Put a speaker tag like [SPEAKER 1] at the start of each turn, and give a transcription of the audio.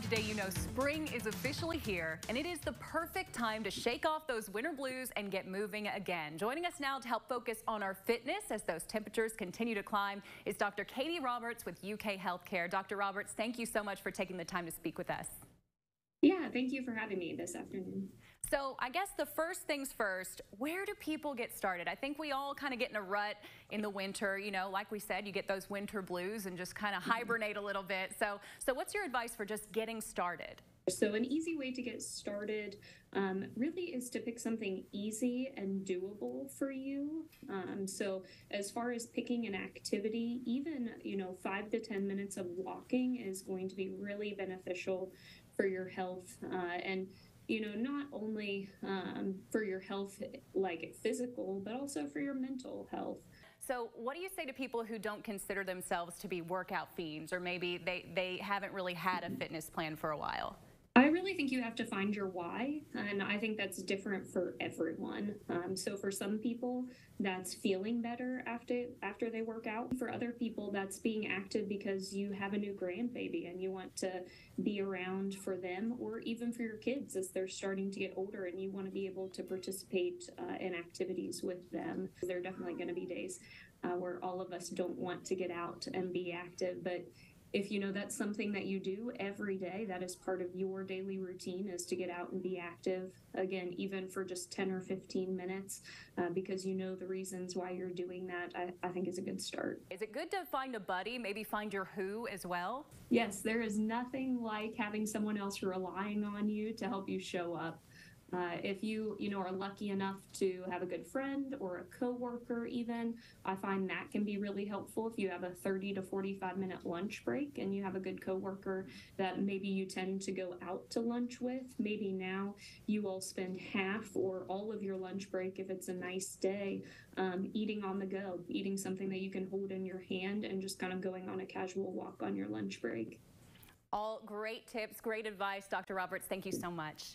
[SPEAKER 1] Today, you know, spring is officially here, and it is the perfect time to shake off those winter blues and get moving again. Joining us now to help focus on our fitness as those temperatures continue to climb is Dr. Katie Roberts with UK Healthcare. Dr. Roberts, thank you so much for taking the time to speak with us.
[SPEAKER 2] Yeah, thank you for having me this afternoon.
[SPEAKER 1] So I guess the first things first, where do people get started? I think we all kind of get in a rut in the winter, you know, like we said, you get those winter blues and just kind of mm-hmm. hibernate a little bit. So, so what's your advice for just getting started?
[SPEAKER 2] So, an easy way to get started um, really is to pick something easy and doable for you. Um, so, as far as picking an activity, even you know, five to 10 minutes of walking is going to be really beneficial for your health. Uh, and you know, not only um, for your health, like physical, but also for your mental health.
[SPEAKER 1] So what do you say to people who don't consider themselves to be workout fiends or maybe they, they haven't really had a fitness plan for a while?
[SPEAKER 2] I really think you have to find your why, and I think that's different for everyone. Um, so for some people, that's feeling better after after they work out. For other people, that's being active because you have a new grandbaby and you want to be around for them, or even for your kids as they're starting to get older and you want to be able to participate uh, in activities with them. There are definitely going to be days uh, where all of us don't want to get out and be active, but if you know that's something that you do every day that is part of your daily routine is to get out and be active again even for just 10 or 15 minutes uh, because you know the reasons why you're doing that I, I think is a good start.
[SPEAKER 1] Is it good to find a buddy maybe find your who as well?
[SPEAKER 2] Yes there is nothing like having someone else relying on you to help you show up uh, if you you know are lucky enough to have a good friend or a coworker even i find that can be really helpful if you have a 30 to 45 minute lunch break and you have a good coworker that maybe you tend to go out to lunch with. Maybe now you all spend half or all of your lunch break if it's a nice day um, eating on the go eating something that you can hold in your hand and just kind of going on a casual walk on your lunch break.
[SPEAKER 1] All great tips great advice dr roberts. Thank you so much